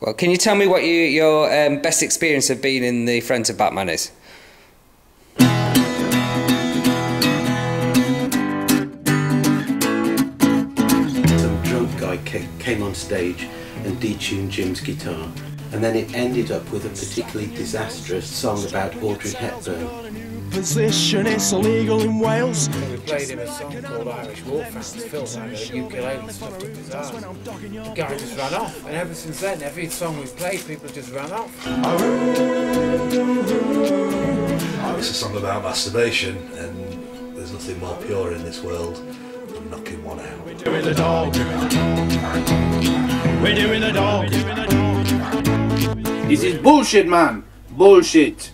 Well, can you tell me what you, your um, best experience of being in the Friends of Batman is? Some drunk guy came on stage and detuned Jim's guitar, and then it ended up with a particularly disastrous song about Audrey Hepburn. Position it's illegal in Wales. We played him a song called Irish Wolfhounds. Phil sang a ukulele stuffed up his arse. The guy just ran off, and ever since then, every song we've played, people just ran off. Oh, it's a song about masturbation, and there's nothing more pure in this world than knocking one out. We're doing the dog. We're doing the dog. This is bullshit, man. Bullshit.